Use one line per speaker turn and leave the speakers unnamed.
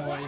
มวย